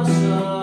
awesome.